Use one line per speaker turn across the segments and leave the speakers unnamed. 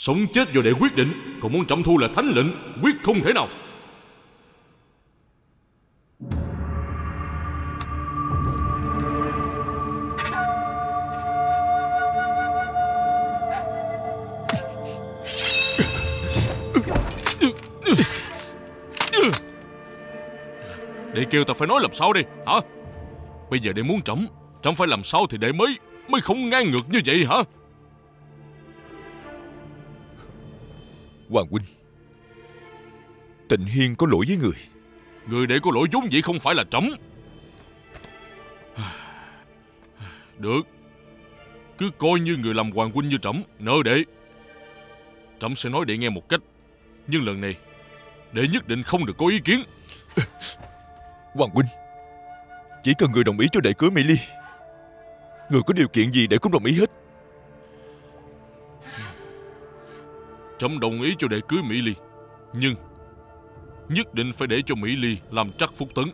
Sống chết rồi để quyết định Còn muốn trọng thu là thánh lệnh Quyết không thể nào. Đệ kêu ta phải nói làm sao đi hả? Bây giờ đệ muốn trọng, trọng phải làm sao thì đệ mới Mới không ngang ngược như vậy hả?
Hoàng huynh. Tịnh Hiên có lỗi với người.
Người đệ có lỗi vốn vậy không phải là trẫm. Được. Cứ coi như người làm hoàng huynh như trẫm Nợ đệ Trẫm sẽ nói đệ nghe một cách. Nhưng lần này Đệ nhất định không được có ý kiến.
Hoàng huynh Chỉ cần người đồng ý cho đệ cưới Mỹ Ly. Người có điều kiện gì đệ cũng đồng ý hết
Trẫm đồng ý cho đệ cưới Mỹ Ly. Nhưng Nhất định phải để cho Mỹ Ly làm trắc phúc tấn.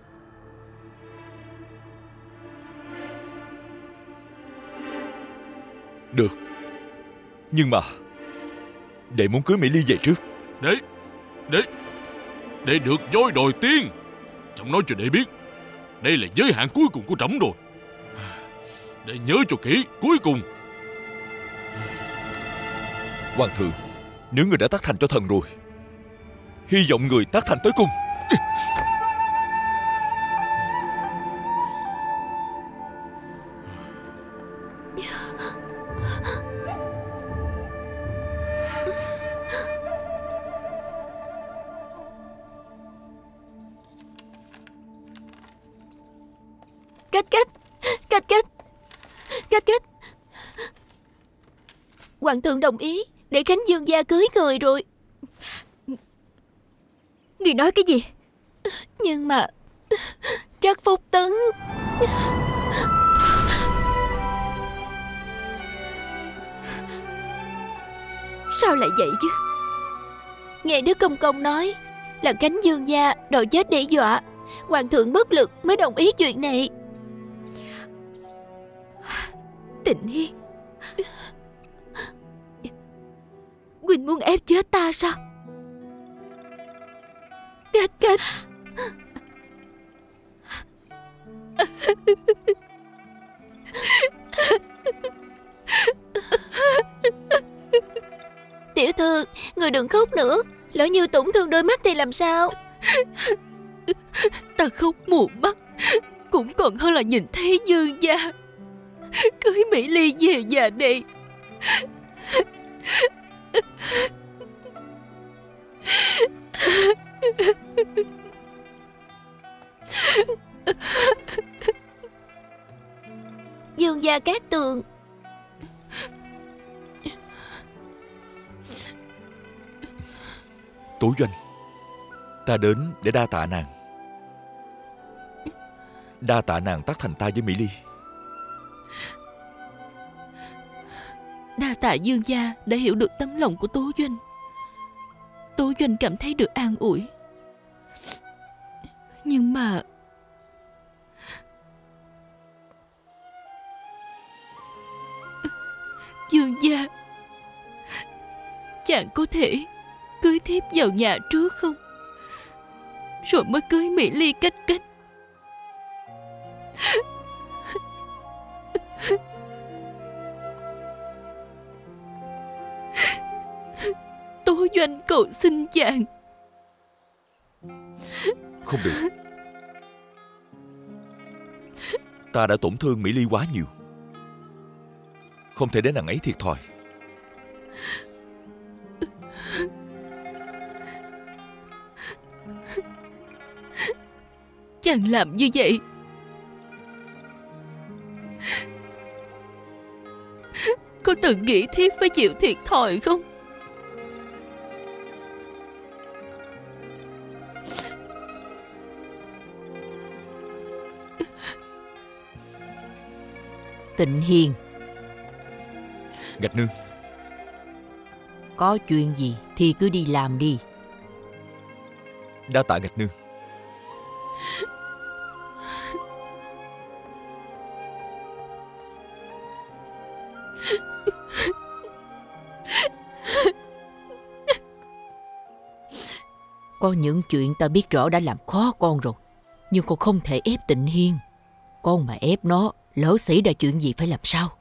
Được. Nhưng mà Đệ muốn cưới Mỹ Ly về trước.
Để Để Để được dối đòi tiên. Trẫm nói cho đệ biết Đây là giới hạn cuối cùng của trẫm rồi. Để nhớ cho kỹ Cuối cùng.
Hoàng thượng nếu người đã tác thành cho thần rồi, Hy vọng người tác thành tới cùng.
Gia cưới người rồi.
Người nói cái gì?
Nhưng mà Trắc Phúc Tấn
Sao lại vậy chứ?
Nghe Đức Công Công nói Là Khánh Dương gia đòi chết để dọa. Hoàng thượng bất lực mới đồng ý chuyện này.
Tịnh Hiên Quỳnh muốn ép chết ta sao?
Cách cách. Tiểu thư, Người đừng khóc nữa. Lỡ như tổn thương đôi mắt thì làm sao?
Ta khóc muộn mắt. Cũng còn hơn là nhìn thấy dương gia. Cưới Mỹ Ly về nhà đây.
Dương gia cát tường.
Tố doanh, Ta đến để đa tạ nàng. Đa tạ nàng tác thành ta với Mỹ Ly.
Đa tạ Dương gia đã hiểu được tấm lòng của Tố Doanh. Tố Doanh cảm thấy được an ủi. Nhưng mà Dương gia Chàng có thể Cưới thiếp vào nhà trước không? Rồi mới cưới Mỹ Ly cách cách. Tố Doanh cầu xin chàng
Không được. Ta đã tổn thương Mỹ Ly quá nhiều. Không thể để nàng ấy thiệt thòi.
Chàng làm như vậy. Có từng nghĩ thiếp phải chịu thiệt thòi không
tịnh hiền.
Gạch nương.
Có chuyện gì thì cứ đi làm đi.
Đa tạ gạch nương.
Có những chuyện ta biết rõ đã làm khó con rồi Nhưng con không thể ép tịnh hiên Con mà ép nó lỡ xảy ra chuyện gì phải làm sao?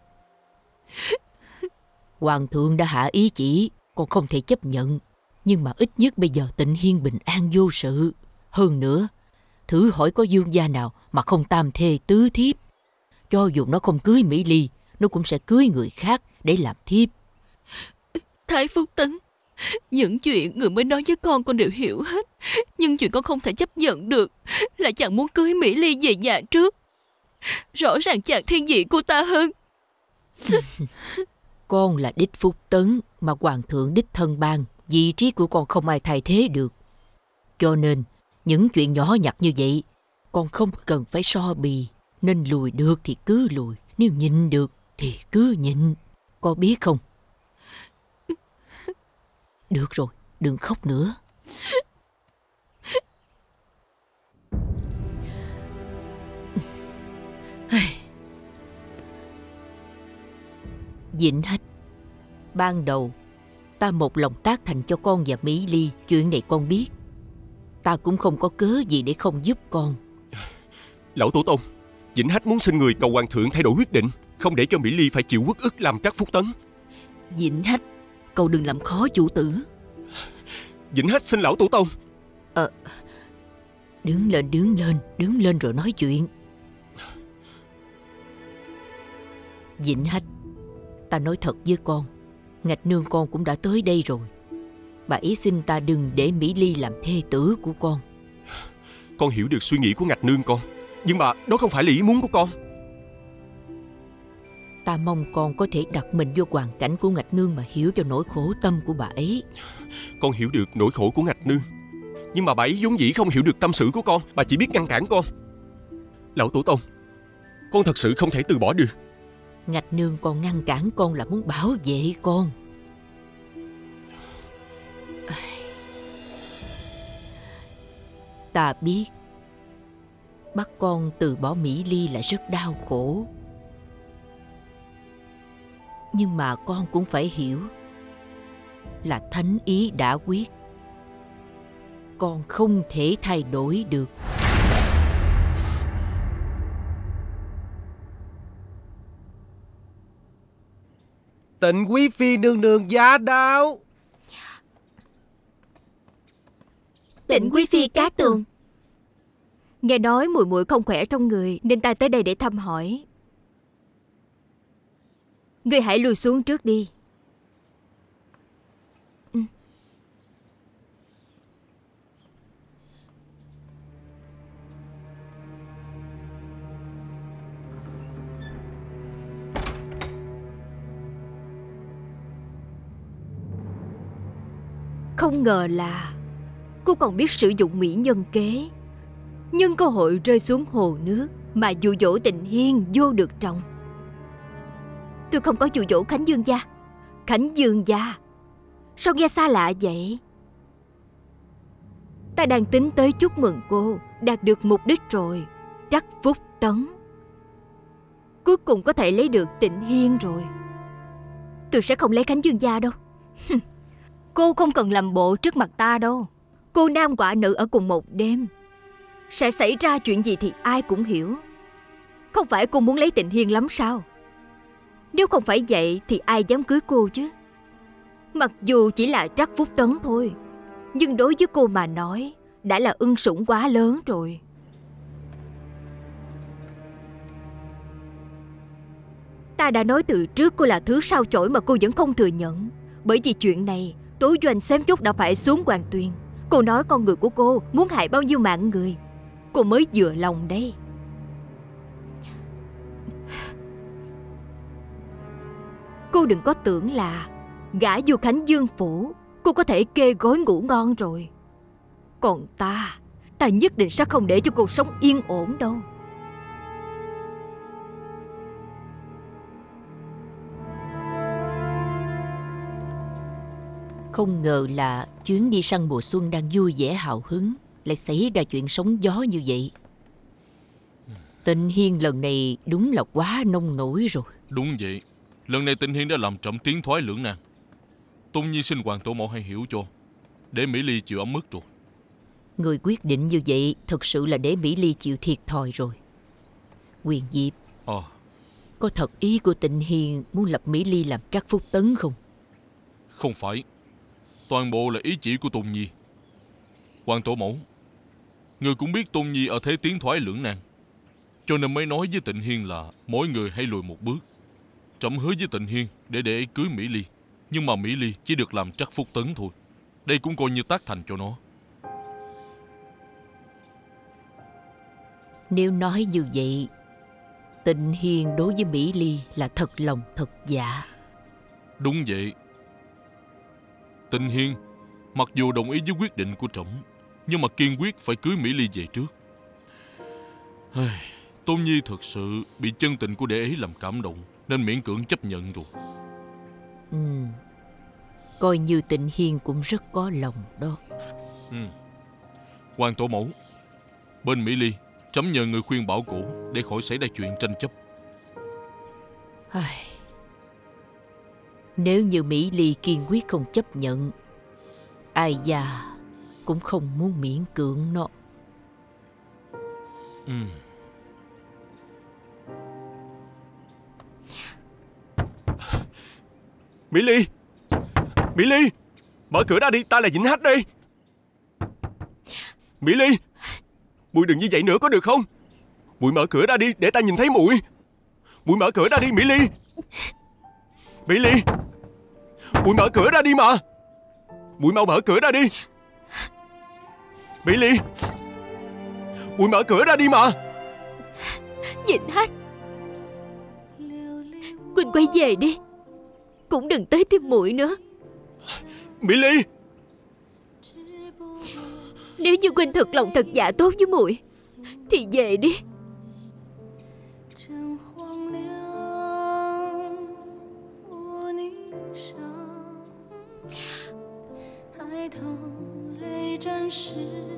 Hoàng thượng đã hạ ý chỉ, con không thể chấp nhận. Nhưng mà ít nhất bây giờ tịnh hiên bình an vô sự. Hơn nữa, thử hỏi có dương gia nào mà không tam thê tứ thiếp. Cho dù nó không cưới Mỹ Ly, nó cũng sẽ cưới người khác để làm thiếp.
Thái Phúc Tấn, những chuyện người mới nói với con con đều hiểu hết. Nhưng chuyện con không thể chấp nhận được là chàng muốn cưới Mỹ Ly về nhà trước. Rõ ràng chàng thiên vị của ta hơn.
Con là đích Phúc Tấn mà Hoàng thượng đích thân ban. Vị trí của con không ai thay thế được. Cho nên, những chuyện nhỏ nhặt như vậy, con không cần phải so bì. Nên lùi được thì cứ lùi, nếu nhìn được thì cứ nhìn. Con biết không? Được rồi, đừng khóc nữa. Dĩnh Hách Ban đầu Ta một lòng tác thành cho con và Mỹ Ly Chuyện này con biết. Ta cũng không có cớ gì để không giúp con.
Lão Tổ Tông Vĩnh Hách muốn xin người cầu hoàng thượng thay đổi quyết định Không để cho Mỹ Ly phải chịu quốc ức làm trắc phúc tấn.
Dĩnh Hách, cậu đừng làm khó chủ tử.
Vĩnh Hách xin Lão Tổ Tông.
Đứng lên, đứng lên, đứng lên rồi nói chuyện. Dĩnh Hách Ta nói thật với con. Ngạch nương con cũng đã tới đây rồi. Bà ý xin ta đừng để Mỹ Ly làm thê tử của con.
Con hiểu được suy nghĩ của ngạch nương con Nhưng mà đó không phải là ý muốn của con.
Ta mong con có thể đặt mình vô hoàn cảnh của ngạch nương mà hiểu cho nỗi khổ tâm của bà ấy.
Con hiểu được nỗi khổ của ngạch nương Nhưng mà bà ấy vốn dĩ không hiểu được tâm sự của con Bà chỉ biết ngăn cản con. Lão Tổ Tông Con thật sự không thể từ bỏ được
Ngạch nương còn ngăn cản con là muốn bảo vệ con. Ta biết Bắt con từ bỏ Mỹ Ly là rất đau khổ. Nhưng mà con cũng phải hiểu Là thánh ý đã quyết. Con không thể thay đổi được.
Tịnh quý phi nương nương giá đáo.
Tịnh quý phi cát tường. Nghe nói mùi mùi không khỏe trong người, Nên ta tới đây để thăm hỏi. Ngươi hãy lùi xuống trước đi. Không ngờ là Cô còn biết sử dụng mỹ nhân kế. Nhưng cơ hội rơi xuống hồ nước Mà dụ dỗ tình hiên vô được trong Tôi không có dụ dỗ Khánh Dương gia. Khánh Dương gia, Sao nghe xa lạ vậy? Ta đang tính tới chúc mừng cô Đạt được mục đích rồi, Đắc phúc tấn. Cuối cùng có thể lấy được tịnh hiên rồi. Tôi sẽ không lấy Khánh Dương gia đâu. Cô không cần làm bộ trước mặt ta đâu. Cô nam quả nữ ở cùng một đêm. Sẽ xảy ra chuyện gì thì ai cũng hiểu. Không phải cô muốn lấy tịnh hiên lắm sao? Nếu không phải vậy thì ai dám cưới cô chứ? Mặc dù chỉ là rắc phúc tấn thôi, Nhưng đối với cô mà nói, Đã là ưng sủng quá lớn rồi. Ta đã nói từ trước cô là thứ sao chổi mà cô vẫn không thừa nhận. Bởi vì chuyện này Tố doanh xém chút đã phải xuống hoàng tuyền. Cô nói con người của cô muốn hại bao nhiêu mạng người. Cô mới vừa lòng đây. Cô đừng có tưởng là Gã vô Khánh Dương Phủ, Cô có thể kê gối ngủ ngon rồi. Còn ta Ta nhất định sẽ không để cho cô sống yên ổn đâu.
Không ngờ là chuyến đi săn mùa xuân đang vui vẻ hào hứng Lại xảy ra chuyện sóng gió như vậy Tình Hiên lần này đúng là quá nông nổi rồi
Đúng vậy. Lần này tình hiên đã làm chậm tiến thoái lưỡng nan. Tôn Nhi xin hoàng tổ mẫu hãy hiểu cho. Để Mỹ Ly chịu ấm ức rồi.
Người quyết định như vậy thật sự là để Mỹ Ly chịu thiệt thòi rồi. Quyền Diệp,
Ờ,
có thật ý của tịnh hiền muốn lập Mỹ Ly làm trắc phúc tấn không?
không phải. Toàn bộ là ý chỉ của Tôn Nhi. Hoàng tổ mẫu, người cũng biết Tôn Nhi ở thế tiến thoái lưỡng nan. Cho nên mới nói với Tịnh Hiên là mỗi người hãy lùi một bước. Trẫm hứa với Tịnh Hiên để để ấy cưới Mỹ Ly. Nhưng mà Mỹ Ly chỉ được làm trắc phúc tấn thôi. Đây cũng coi như tác thành cho nó.
Nếu nói như vậy, tịnh hiền đối với Mỹ Ly là thật lòng thật dạ.
Đúng vậy. Tịnh Hiên, mặc dù đồng ý với quyết định của trẫm, nhưng mà kiên quyết phải cưới Mỹ Ly về trước. Tôn Nhi thật sự bị chân tình của đệ ấy làm cảm động, nên miễn cưỡng chấp nhận rồi.
Ừ. Coi như tịnh hiền cũng rất có lòng đó.
Ừ. Hoàng tổ mẫu, bên Mỹ Ly, trẫm nhờ người khuyên bảo cổ để khỏi xảy ra chuyện tranh chấp.
Ai. Nếu như Mỹ Ly kiên quyết không chấp nhận, ai già cũng không muốn miễn cưỡng nó.
Ừ.
Mỹ Ly! Mỹ Ly! Mở cửa ra đi ta là Vĩnh Hách đây Mỹ Ly! Mùi đừng như vậy nữa có được không? Mùi mở cửa ra đi để ta nhìn thấy mùi! Mùi mở cửa ra đi Mỹ Ly Mỹ Ly. Mùi mở cửa ra đi mà. Mùi mau mở cửa ra đi. Mỹ Ly. Mùi mở cửa ra đi mà.
Vịnh Hách Quỳnh quay về đi. Cũng đừng tới tìm muội nữa.
Mỹ Ly.
Nếu như Quỳnh thật lòng thật dạ tốt với muội Thì về đi
是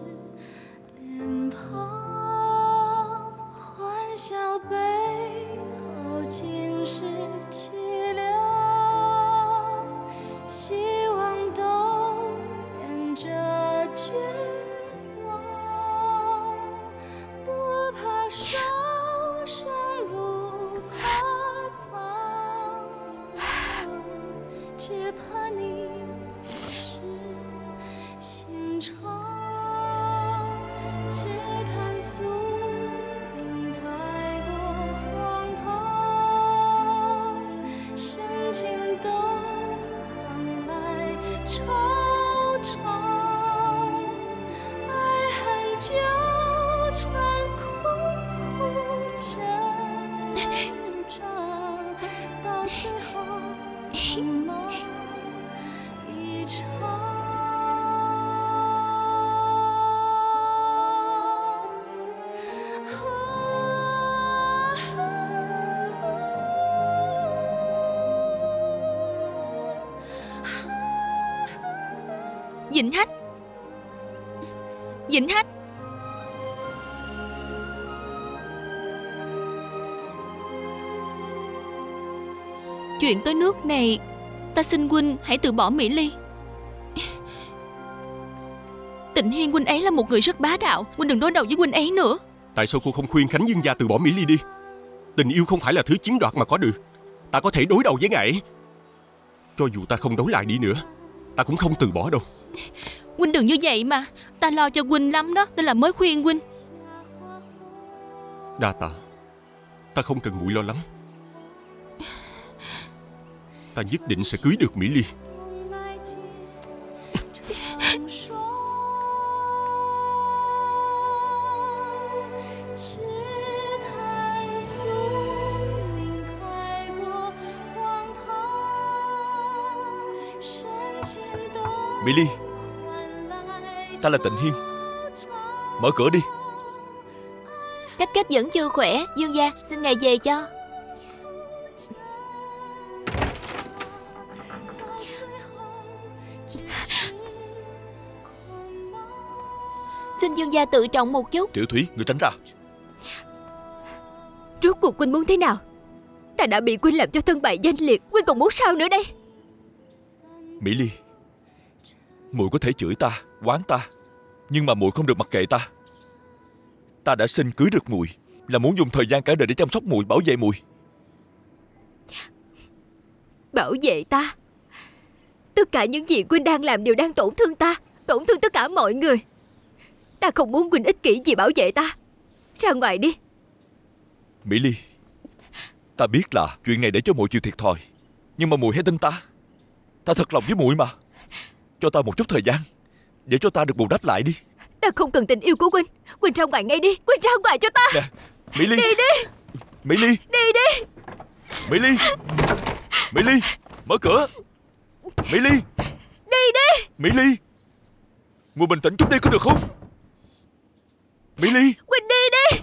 Vĩnh Hách. Vĩnh Hách. Chuyện tới nước này, Ta xin huynh hãy từ bỏ Mỹ Ly. Tịnh Hiên huynh ấy là một người rất bá đạo Huynh đừng đối đầu với huynh ấy nữa.
Tại sao cô không khuyên Khánh Dương Gia từ bỏ Mỹ Ly đi? Tình yêu không phải là thứ chiếm đoạt mà có được. Ta có thể đối đầu với ngài ấy. Cho dù ta không đấu lại đi nữa Ta cũng không từ bỏ đâu.
Huynh đừng như vậy mà. Ta lo cho huynh lắm đó Nên là mới khuyên huynh.
Đa tạ. Ta không cần muội lo lắng Ta nhất định sẽ cưới được Mỹ Ly
Mỹ Ly
换来
Ta là Tịnh Hiên. Mở cửa đi.
Cách cách vẫn chưa khỏe. Dương gia xin ngài về cho. Xin dương gia tự trọng một chút.
Tiểu Thúy người tránh ra.
Rốt cuộc Quỳnh muốn thế nào? Ta đã bị Quỳnh làm cho thân bại danh liệt. Quỳnh còn muốn sao nữa đây?
Mỹ Ly Muội có thể chửi ta, quán ta Nhưng mà muội không được mặc kệ ta. Ta đã xin cưới được muội Là muốn dùng thời gian cả đời để chăm sóc muội Bảo vệ muội.
Bảo vệ ta? Tất cả những gì Quynh đang làm đều đang tổn thương ta Tổn thương tất cả mọi người. Ta không muốn Quynh ích kỷ gì bảo vệ ta. Ra ngoài đi.
Mỹ Ly Ta biết là chuyện này để cho muội chịu thiệt thòi Nhưng mà muội hãy tin ta. Ta thật lòng với muội mà Cho ta một chút thời gian Để cho ta được bù đắp lại đi.
Ta không cần tình yêu của Quynh Quynh ra ngoài ngay đi. Quynh ra ngoài cho ta.
Nè Mỹ Ly.
Đi đi.
Mỹ Ly.
Đi đi.
Mỹ Ly. Mỹ Ly Mở cửa. Mỹ Ly.
Đi đi.
Mỹ Ly. Muội bình tĩnh chút đi có được không? Mỹ Ly.
Quynh đi đi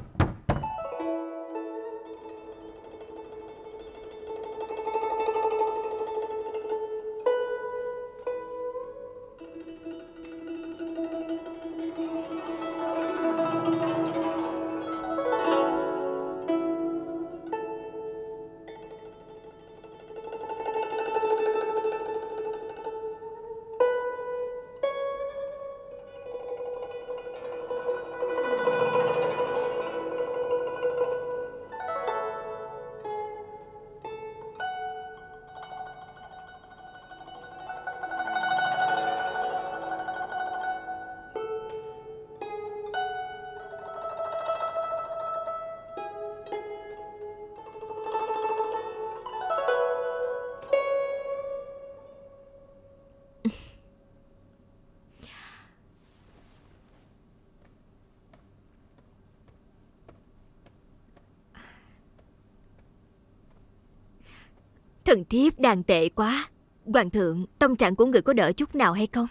Thần thiếp đang tệ quá Hoàng thượng Tâm trạng của người có đỡ chút nào hay không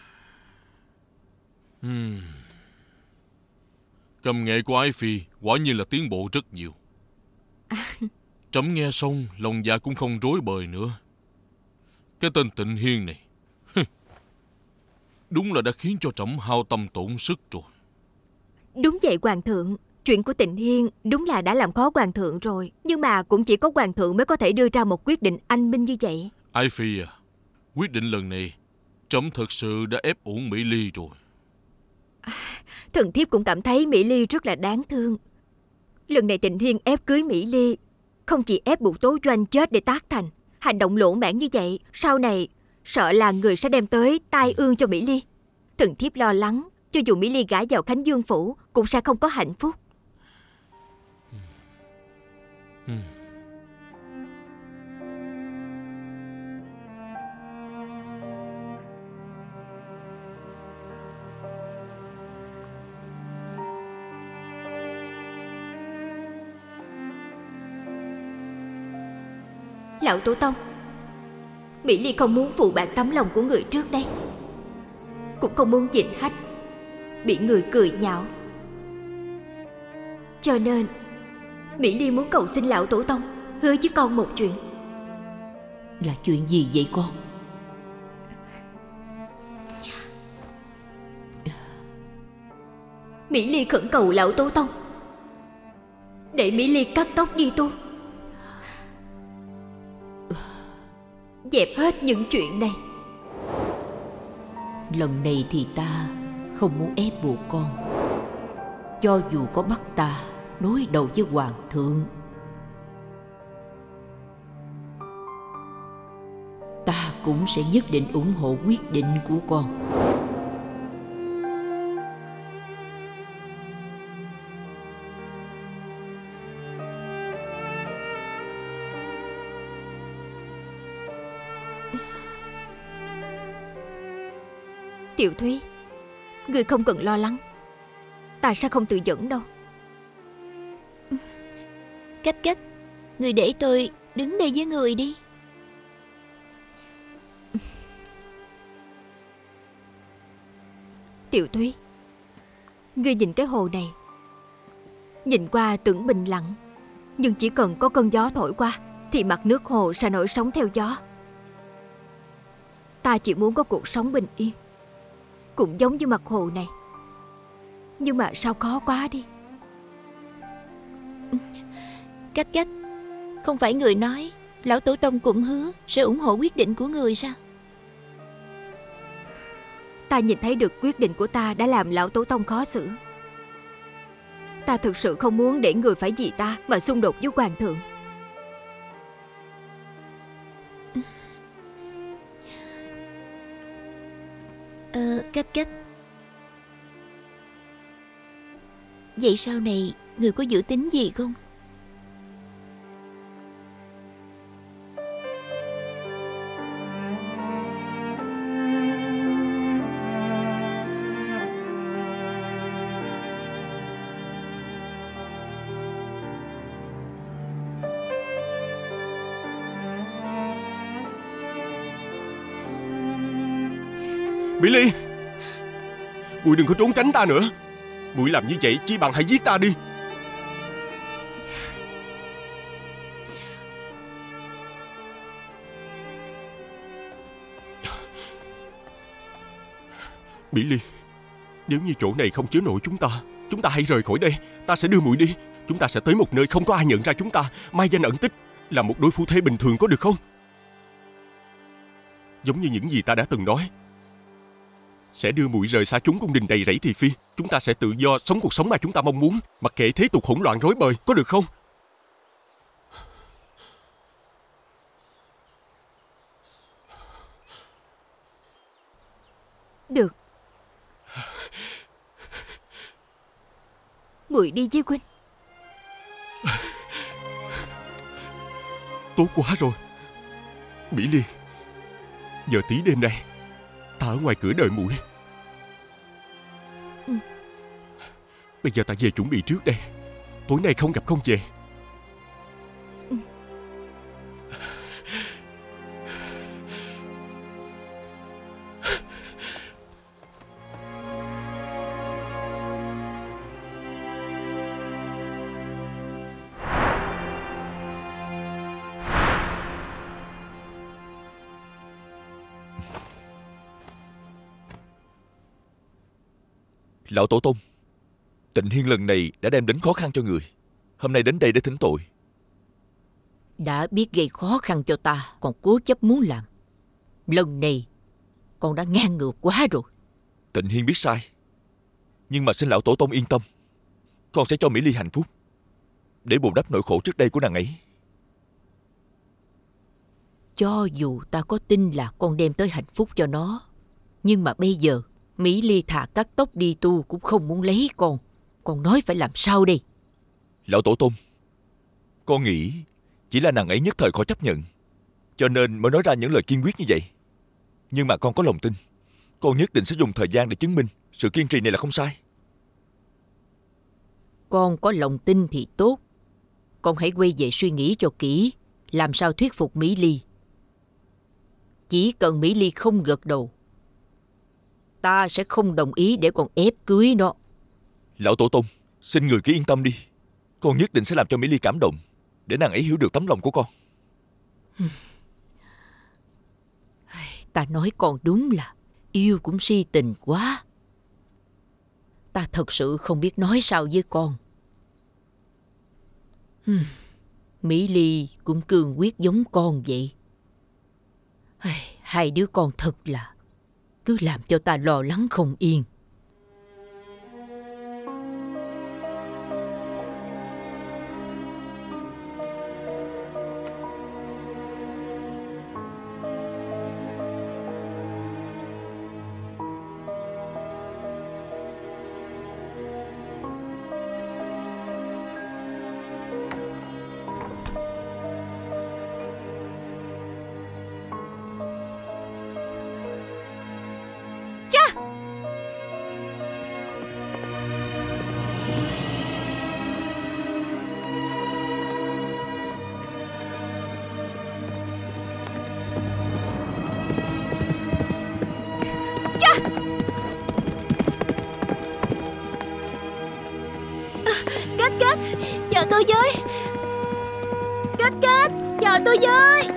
Hmm. Cầm nghệ của Ái Phi quả nhiên là tiến bộ rất nhiều. Trẫm nghe xong, lòng dạ cũng không rối bời nữa. Cái tên Tịnh Hiên này, đúng là đã khiến cho trẫm hao tâm tổn sức rồi.
Đúng vậy Hoàng thượng Chuyện của tịnh Hiên đúng là đã làm khó Hoàng thượng rồi Nhưng mà cũng chỉ có Hoàng thượng mới có thể đưa ra một quyết định anh minh như vậy.
Ái Phi à, quyết định lần này, trẫm thật sự đã ép uổng Mỹ Ly rồi.
Thần thiếp cũng cảm thấy Mỹ Ly rất là đáng thương. Lần này tịnh Hiên ép cưới Mỹ Ly Không chỉ ép buộc tố doanh chết để tác thành Hành động lỗ mãn như vậy Sau này sợ là người sẽ đem tới tai ương cho Mỹ Ly. Thần thiếp lo lắng Cho dù Mỹ Ly gả vào Khánh Dương Phủ Cũng sẽ không có hạnh phúc Ừ. Lão Tổ Tông, Mỹ Ly không muốn phụ bạc tấm lòng của người trước đây. Cũng không muốn dịnh hách, Bị người cười nhạo. Cho nên Mỹ Ly muốn cầu xin Lão Tổ Tông Hứa với con một chuyện.
Là chuyện gì vậy con?
Mỹ Ly khẩn cầu Lão Tổ Tông Để Mỹ Ly cắt tóc đi tu. Dẹp hết những chuyện này.
Lần này thì ta không muốn ép buộc con. Cho dù có bắt ta đối đầu với hoàng thượng. Ta cũng sẽ nhất định ủng hộ quyết định của con.
Tiểu Thúy, Người không cần lo lắng. Ta sẽ không tự dẫn đâu.
Cách cách Người để tôi đứng đây với người đi.
Tiểu Thúy, Ngươi nhìn cái hồ này. Nhìn qua tưởng bình lặng, Nhưng chỉ cần có cơn gió thổi qua, Thì mặt nước hồ sẽ nổi sóng theo gió. Ta chỉ muốn có cuộc sống bình yên, Cũng giống như mặt hồ này. Nhưng mà sao khó quá đi?
Cách cách Không phải người nói Lão Tổ Tông cũng hứa Sẽ ủng hộ quyết định của người sao
Ta nhìn thấy được quyết định của ta đã làm lão tổ tông khó xử. Ta thực sự không muốn để người phải vì ta mà xung đột với hoàng thượng.
Ờ, cách cách Vậy sau này Người có dự tính gì không
Muội đừng có trốn tránh ta nữa. Muội làm như vậy chỉ bằng hãy giết ta đi. Mỹ Ly, Nếu như chỗ này không chứa nổi chúng ta Chúng ta hãy rời khỏi đây. Ta sẽ đưa muội đi. Chúng ta sẽ tới một nơi không có ai nhận ra chúng ta. Mai danh ẩn tích Là một đối phu thế bình thường có được không? Giống như những gì ta đã từng nói sẽ đưa muội rời xa chúng cung đình đầy rẫy thị phi. Chúng ta sẽ tự do sống cuộc sống mà chúng ta mong muốn, mặc kệ thế tục hỗn loạn rối bời, có được không?
Được. Muội đi với huynh.
Tốt quá rồi. Mỹ Ly, giờ tí đêm nay, ta ở ngoài cửa đợi muội.
Ừ.
Bây giờ ta về chuẩn bị trước đây. Tối nay không gặp không về.
Lão Tổ Tông. Tịnh Hiên lần này đã đem đến khó khăn cho người. Hôm nay đến đây để thỉnh tội.
Đã biết gây khó khăn cho ta Còn cố chấp muốn làm. Lần này Con đã ngang ngược quá rồi.
Tịnh Hiên biết sai. Nhưng mà xin Lão Tổ Tông yên tâm. Con sẽ cho Mỹ Ly hạnh phúc. Để bù đắp nỗi khổ trước đây của nàng ấy.
Cho dù ta có tin là con đem tới hạnh phúc cho nó Nhưng mà bây giờ Mỹ Ly thả cắt tóc đi tu cũng không muốn lấy con. Con nói phải làm sao đây?
Lão Tổ Tông Con nghĩ Chỉ là nàng ấy nhất thời khó chấp nhận Cho nên mới nói ra những lời kiên quyết như vậy. Nhưng mà con có lòng tin Con nhất định sẽ dùng thời gian để chứng minh Sự kiên trì này là không sai.
Con có lòng tin thì tốt. Con hãy quay về suy nghĩ cho kỹ Làm sao thuyết phục Mỹ Ly. Chỉ cần Mỹ Ly không gật đầu Ta sẽ không đồng ý để con ép cưới nó.
Lão Tổ Tông Xin người cứ yên tâm đi. Con nhất định sẽ làm cho Mỹ Ly cảm động Để nàng ấy hiểu được tấm lòng của con.
Ta nói con đúng là Yêu cũng si tình quá. Ta thật sự không biết nói sao với con. Mỹ Ly cũng cương quyết giống con vậy. Hai đứa con thật là cứ làm cho ta lo lắng không yên.
Tôi với.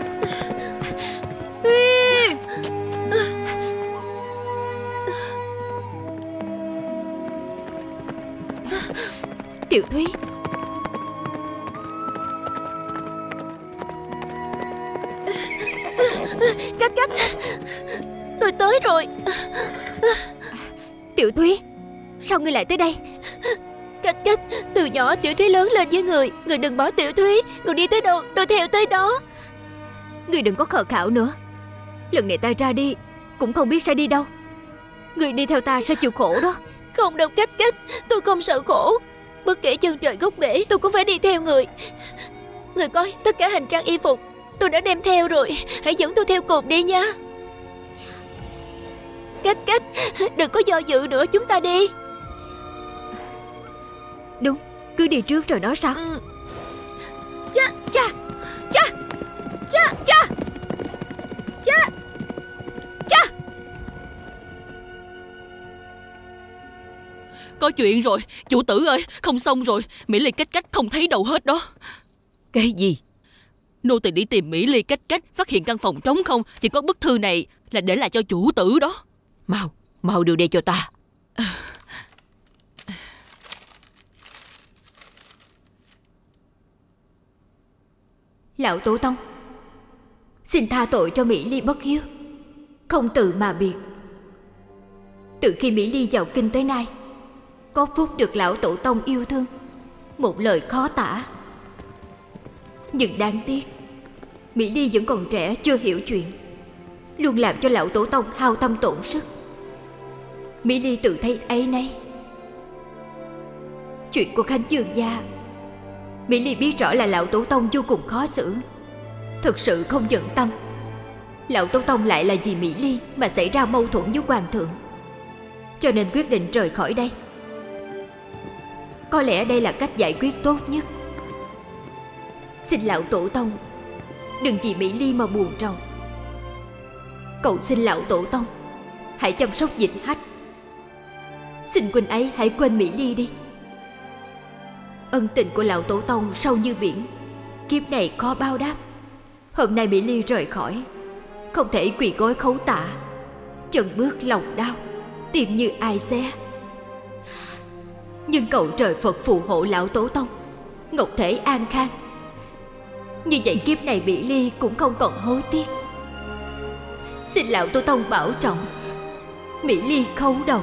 Tiểu Thúy.
Cách cách Tôi tới rồi.
Tiểu Thúy, Sao ngươi lại tới đây?
Nhỏ Tiểu Thúy lớn lên với người. Người đừng bỏ Tiểu Thúy. Người đi tới đâu tôi theo tới đó.
Ngươi đừng có khờ khảo nữa. Lần này ta ra đi Cũng không biết sẽ đi đâu. Ngươi đi theo ta sẽ chịu khổ đó.
Không đâu cách cách. Tôi không sợ khổ. Bất kể chân trời gốc bể Tôi cũng phải đi theo người. Người coi tất cả hành trang y phục Tôi đã đem theo rồi. Hãy dẫn tôi theo cùng đi nha. Cách cách Đừng có do dự nữa chúng ta đi
Cứ đi trước rồi nói sao
ừ.
Cha Cha Cha Cha Cha Cha Cha
Có chuyện rồi Chủ tử ơi Không xong rồi Mỹ Ly cách cách không thấy đâu hết đó
Cái gì?
Nô tỳ đi tìm Mỹ Ly cách cách Phát hiện căn phòng trống không Chỉ có bức thư này Là để lại cho chủ tử đó
Mau, mau đưa đây cho ta.
Lão Tổ Tông, Xin tha tội cho Mỹ Ly bất hiếu. Không tự mà biệt. Từ khi Mỹ Ly vào kinh tới nay, Có phúc được Lão Tổ Tông yêu thương, Một lời khó tả. Nhưng đáng tiếc, Mỹ Ly vẫn còn trẻ, chưa hiểu chuyện, Luôn làm cho Lão Tổ Tông hao tâm tổn sức. Mỹ Ly tự thấy ấy nấy. Chuyện của Khánh Dương Gia Mỹ Ly biết rõ là Lão Tổ Tông vô cùng khó xử. Thực sự không giận tâm. Lão Tổ Tông lại là vì Mỹ Ly Mà xảy ra mâu thuẫn với Hoàng thượng. Cho nên quyết định rời khỏi đây. Có lẽ đây là cách giải quyết tốt nhất. Xin Lão Tổ Tông, Đừng vì Mỹ Ly mà buồn rầu. Cậu xin Lão Tổ Tông, Hãy chăm sóc dịch Hách. Xin Quỳnh ấy hãy quên Mỹ Ly đi. Ân tình của lão tổ tông sâu như biển. Kiếp này khó bao đáp. Hôm nay Mỹ Ly rời khỏi. Không thể quỳ gối khấu tạ. Chân bước lòng đau tìm như ai xé. Nhưng cầu trời Phật phù hộ lão tổ tông, Ngọc thể an khang. Như vậy kiếp này Mỹ Ly cũng không còn hối tiếc. Xin lão tổ tông bảo trọng. Mỹ Ly khấu đầu.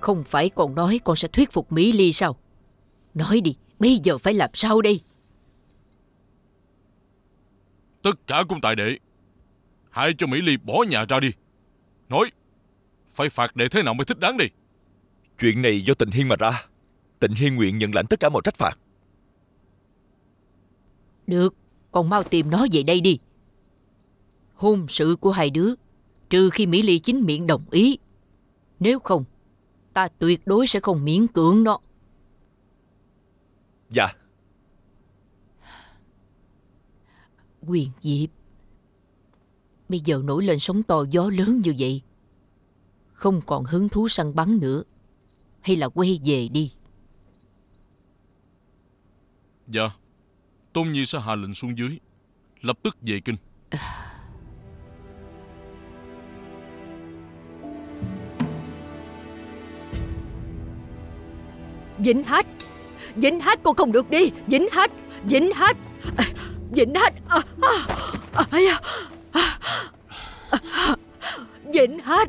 Không phải còn nói con sẽ thuyết phục Mỹ Ly sao? Nói đi, bây giờ phải làm sao đây?
Tất cả cũng tại đệ Hãy cho Mỹ Ly bỏ nhà ra đi Nói Phải phạt đệ thế nào mới thích đáng đi
Chuyện này do tình hiên mà ra Tình hiên nguyện nhận lãnh tất cả mọi trách phạt
Được, con mau tìm nó về đây đi. Hôn sự của hai đứa, trừ khi Mỹ Ly chính miệng đồng ý. Nếu không, ta tuyệt đối sẽ không miễn cưỡng nó.
Dạ.
Quyền Diệp Bây giờ nổi lên sóng to gió lớn như vậy Không còn hứng thú săn bắn nữa Hay là quay về đi?
Dạ. Tôn Nhi sẽ hạ lệnh xuống dưới. Lập tức về kinh
Vĩnh Hách Vĩnh Hách con không được đi. Vĩnh Hách Vĩnh Hách Vĩnh Hách à, à, Vĩnh Hách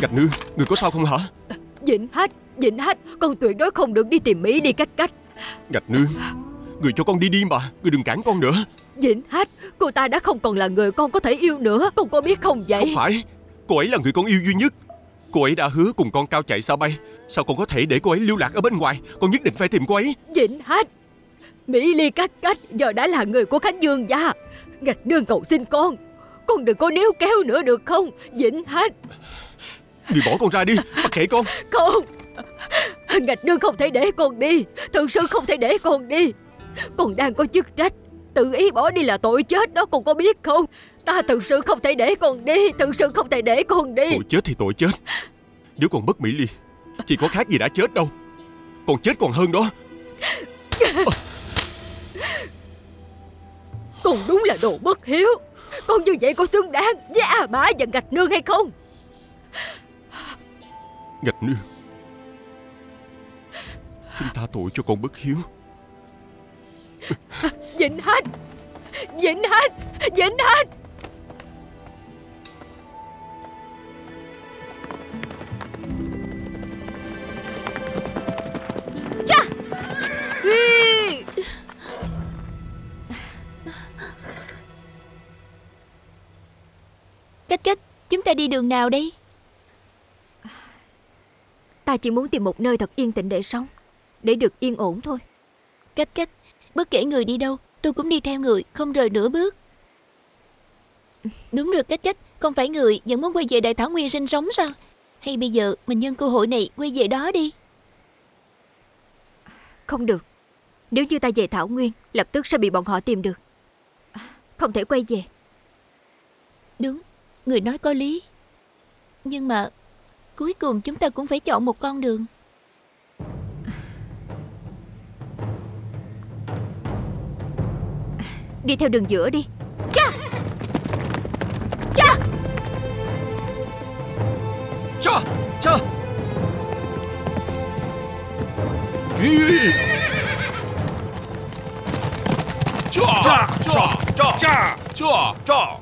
Gạch nương Người có sao không hả?
Vĩnh Hách Vĩnh Hách Con tuyệt đối không được đi tìm Mỹ đi cách cách.
Gạch nương Người cho con đi đi mà. Người đừng cản con nữa.
Vĩnh Hách Cô ta đã không còn là người con có thể yêu nữa. Con có biết không vậy?
Không phải Cô ấy là người con yêu duy nhất. Cô ấy đã hứa cùng con cao chạy xa bay. Sao con có thể để cô ấy lưu lạc ở bên ngoài? Con nhất định phải tìm cô ấy.
Vĩnh Hách! Mỹ Ly cách cách giờ đã là người của Khánh Dương gia. Gạch nương cầu xin con. Con đừng có níu kéo nữa được không Vĩnh Hách?
Người bỏ con ra đi Bắt kệ con.
Không! Gạch nương không thể để con đi. Thực sự không thể để con đi. Con đang có chức trách. Tự ý bỏ đi là tội chết đó con có biết không Ta thực sự không thể để con đi Thực sự không thể để con đi.
Tội chết thì tội chết. Nếu còn mất Mỹ Ly Thì có khác gì đã chết đâu. Còn chết còn hơn đó.
Con đúng là đồ bất hiếu. Con như vậy có xứng đáng với A Mã và Gạch Nương hay không?
Ngạch nương. Xin tha tội cho con bất hiếu.
Vĩnh Hanh Vĩnh Hanh Vĩnh Hanh
Cách cách Chúng ta đi đường nào đây?
Ta chỉ muốn tìm một nơi thật yên tĩnh để sống Để được yên ổn thôi.
Cách cách Bất kể người đi đâu Tôi cũng đi theo người Không rời nửa bước. Đúng rồi cách cách Không phải người vẫn muốn quay về Đại Thảo Nguyên sinh sống sao? Hay bây giờ mình nhân cơ hội này quay về đó đi?
Không được. Nếu như ta về Thảo Nguyên Lập tức sẽ bị bọn họ tìm được. Không thể quay về.
Đúng Người nói có lý Nhưng mà Cuối cùng chúng ta cũng phải chọn một con đường
Đi theo đường giữa đi Cha Cha
Cha Cha
Cha
Cha Cha Cha
Cha Cha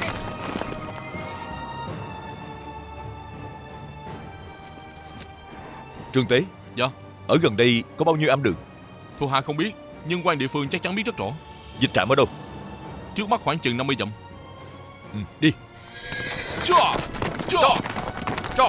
Trương Tế
Dạ.
Ở gần đây có bao nhiêu am đường?
Thuộc hạ không biết Nhưng quan địa phương chắc chắn biết rất rõ.
Dịch trạm ở đâu?
Trước mắt khoảng chừng 50 dặm.
Ừ, Đi.
Cha Cha
Cha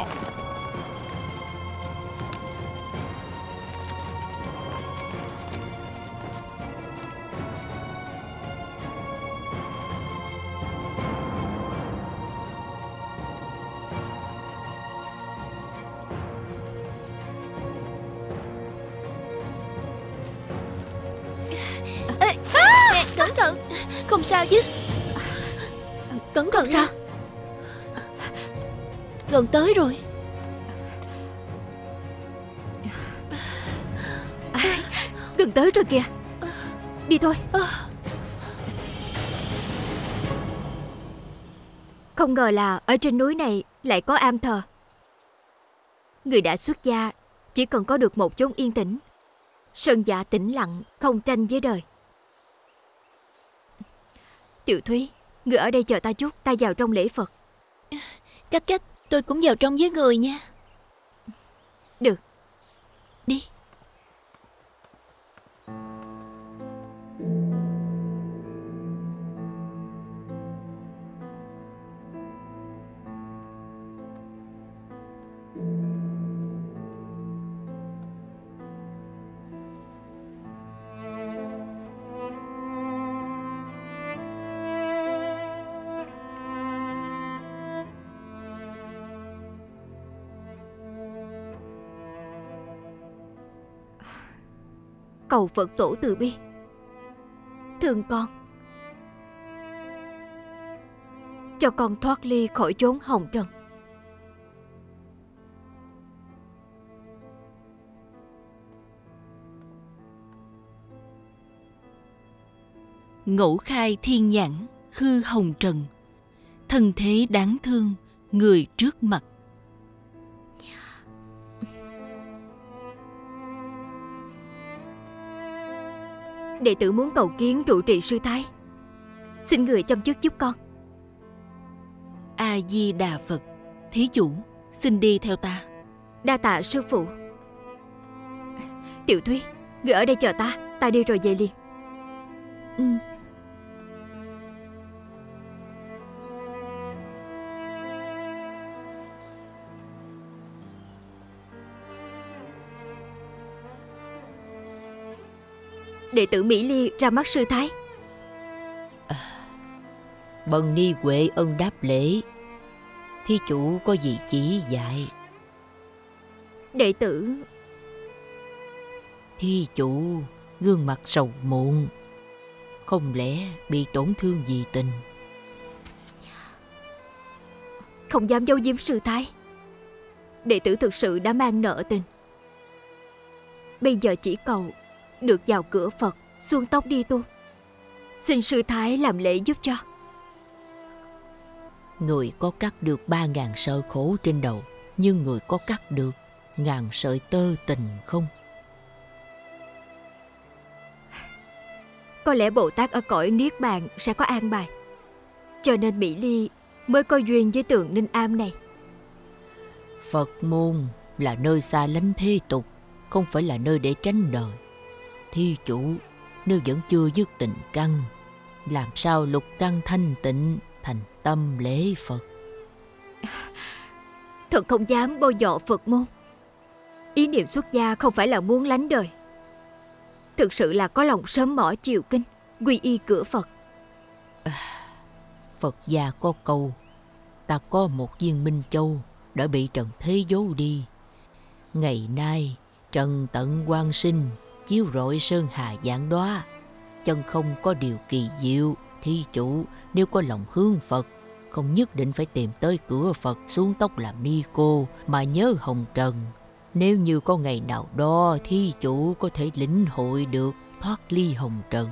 Không sao chứ. Cẩn thận
sao?
Gần tới rồi.
Gần tới rồi kìa. Đi thôi. Không ngờ là ở trên núi này lại có am thờ. Người đã xuất gia chỉ cần có được một chốn yên tĩnh. Sơn dạ tĩnh lặng không tranh với đời Tiểu Thúy, Người ở đây chờ ta chút, Ta vào trong lễ Phật.
Cách cách, Tôi cũng vào trong với người nha.
Cầu Phật tổ từ bi. Thương con. Cho con thoát ly khỏi chốn hồng trần.
Ngẫu khai thiên nhãn, khư hồng trần. Thân thế đáng thương, người trước mặt.
Đệ tử muốn cầu kiến trụ trì sư thái. Xin người chăm chức giúp con.
A di đà phật thí chủ xin đi theo ta.
Đa tạ sư phụ. Tiểu Thúy Người ở đây chờ ta Ta đi rồi về liền.
Ừ.
Đệ tử Mỹ Ly ra mắt sư thái.
Bần ni huệ ân đáp lễ. Thí chủ có gì chỉ dạy?
Đệ tử.
Thí chủ
gương mặt sầu muộn. Không lẽ bị tổn thương gì tình?
Không dám giấu giếm sư thái. Đệ tử thực sự đã mang nợ tình. Bây giờ chỉ cầu Được vào cửa Phật Xuân tóc đi tu Xin sư thái làm lễ giúp cho
Người có cắt được ba ngàn sợi khổ trên đầu, nhưng người có cắt được ngàn sợi tơ tình không?
Có lẽ Bồ Tát ở cõi Niết Bàn sẽ có an bài Cho nên Mỹ Ly mới có duyên với tượng Ninh Am này
Phật môn là nơi xa lánh thế tục, không phải là nơi để tránh đời. Thi chủ nếu vẫn chưa dứt tình căn, làm sao lục căn thanh tịnh thành tâm lễ Phật?
Thật không dám bôi nhọ Phật môn Ý niệm xuất gia không phải là muốn lánh đời Thực sự là có lòng sớm mỏi chiều kinh Quy y cửa Phật
Phật gia có câu, ta có một viên minh châu đã bị trần thế giấu đi. Ngày nay, trần tận quan sinh, chiếu rọi sơn hà giảng đoá Chân không có điều kỳ diệu, thi chủ nếu có lòng hướng Phật, không nhất định phải tìm tới cửa Phật xuống tóc làm ni cô mà nhớ hồng trần. Nếu như có ngày nào đó thi chủ có thể lĩnh hội được thoát ly hồng trần,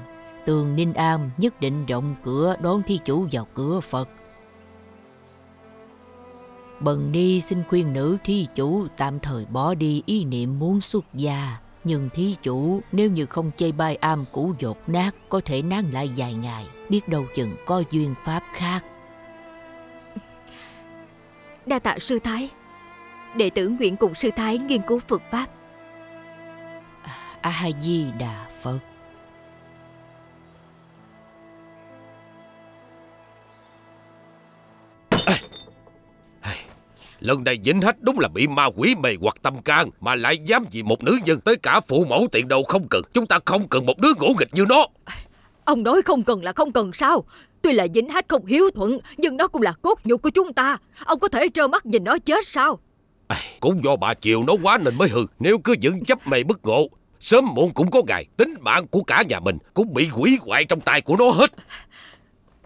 tường Ninh Am nhất định rộng cửa đón thi chủ vào cửa Phật. Bần ni xin khuyên nữ thi chủ tạm thời bỏ đi ý niệm muốn xuất gia. Nhưng thí chủ nếu như không chơi bai am cũ dột nát có thể nán lại vài ngày, biết đâu chừng có duyên pháp khác.
Đa tạ sư thái Đệ tử nguyện cùng sư thái nghiên cứu Phật Pháp
A
Lần này Vĩnh Hách đúng là bị ma quỷ mê hoặc tâm can Mà lại dám vì một nữ nhân Tới cả phụ mẫu tiền đầu không cần. Chúng ta không cần một đứa ngỗ nghịch như nó.
Ông nói không cần là không cần sao? Tuy là Vĩnh Hách không hiếu thuận Nhưng nó cũng là cốt nhục của chúng ta. Ông có thể trơ mắt nhìn nó chết sao?
Cũng do bà chiều nó quá nên mới hư. Nếu cứ vẫn chấp mê bất ngộ Sớm muộn cũng có ngày Tính mạng của cả nhà mình Cũng bị hủy hoại trong tay của nó hết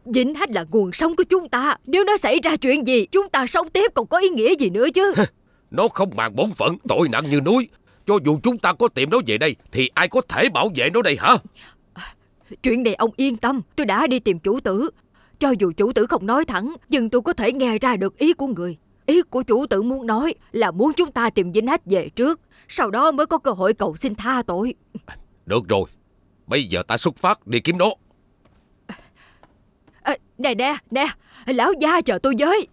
Vĩnh Hách là nguồn sống của chúng ta. Nếu nó xảy ra chuyện gì Chúng ta sống tiếp còn có ý nghĩa gì nữa chứ?
Nó không màng bổn phận Tội nặng như núi. Cho dù chúng ta có tìm nó về đây Thì ai có thể bảo vệ nó đây hả?
Chuyện này ông yên tâm Tôi đã đi tìm chủ tử. Cho dù chủ tử không nói thẳng Nhưng tôi có thể nghe ra được ý của người. Ý của chủ tử muốn nói Là muốn chúng ta tìm Vĩnh Hách về trước Sau đó mới có cơ hội cầu xin tha tội.
Được rồi Bây giờ ta xuất phát đi kiếm nó
Nè nè nè Lão gia chờ tôi với.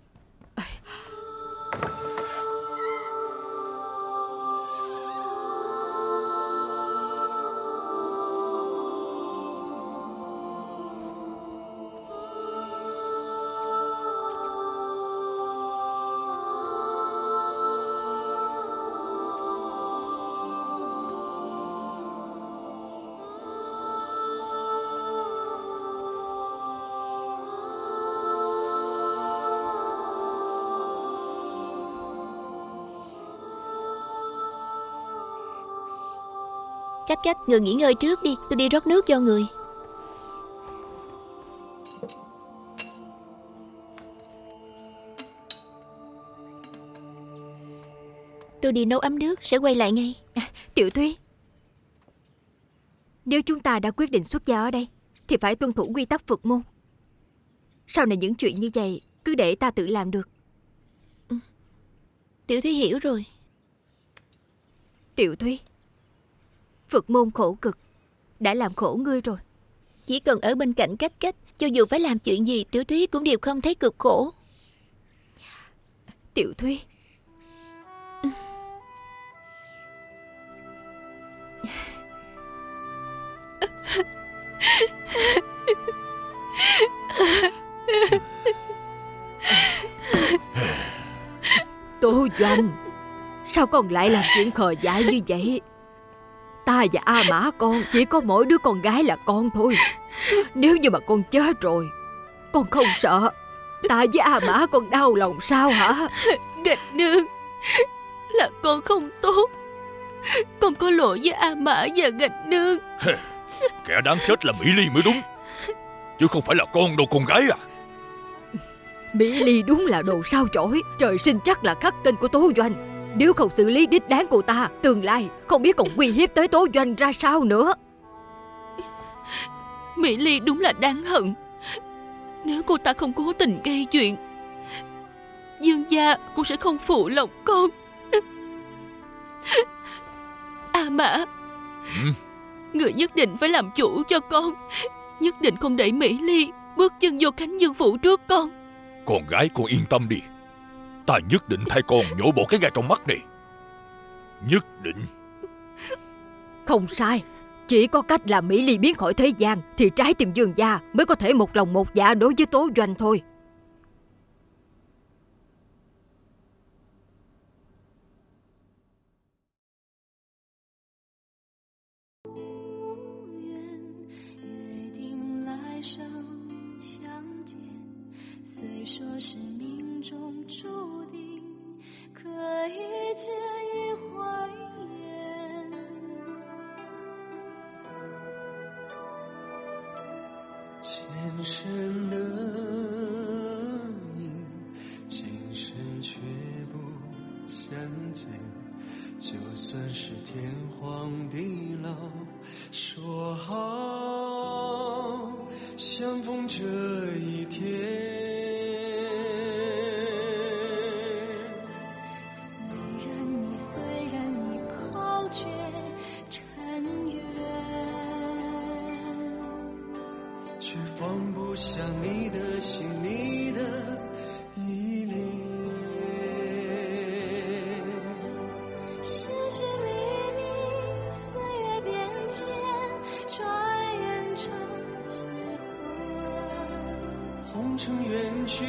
Cách người nghỉ ngơi trước đi. Tôi đi rót nước cho người. Tôi đi nấu ấm nước Sẽ quay lại ngay.
Tiểu Thúy. Nếu chúng ta đã quyết định xuất gia ở đây Thì phải tuân thủ quy tắc Phật môn. Sau này những chuyện như vậy Cứ để ta tự làm được.
Tiểu Thúy hiểu rồi.
Tiểu Thúy Phật môn khổ cực. Đã làm khổ ngươi rồi.
Chỉ cần ở bên cạnh cách cách Cho dù phải làm chuyện gì Tiểu Thúy cũng đều không thấy cực khổ.
Tiểu Thúy. Tô Doanh Sao con lại làm chuyện khờ dại như vậy Ta và A Mã con Chỉ có mỗi đứa con gái là con thôi. Nếu như mà con chết rồi Con không sợ. Ta với A Mã con đau lòng sao hả?
Gạch nương Là con không tốt. Con có lỗi với A Mã và Ngạch Nương.
Kẻ đáng chết là Mỹ Ly mới đúng. Chứ không phải là con đâu con gái à.
Mỹ Ly đúng là đồ sao chổi. Trời sinh chắc là khắc tên của Tố Doanh Nếu không xử lý đích đáng cô ta Tương lai không biết còn uy hiếp tới Tố Doanh ra sao nữa.
Mỹ Ly đúng là đáng hận. Nếu cô ta không cố tình gây chuyện Dương gia cũng sẽ không phụ lòng con. A Mã
Ừ.
Người nhất định phải làm chủ cho con. Nhất định không để Mỹ Ly Bước chân vô Khánh Dương Phủ trước con.
Con gái con yên tâm đi Ta nhất định thay con nhổ bỏ cái gai trong mắt này. Nhất định.
Không sai. Chỉ có cách làm Mỹ Ly biến khỏi thế gian Thì trái tim dương gia mới có thể một lòng một dạ đối với Tố Doanh thôi.
想你
的心，你的依恋。
寻寻觅觅，岁月变迁，转眼成雪花。
红尘远去，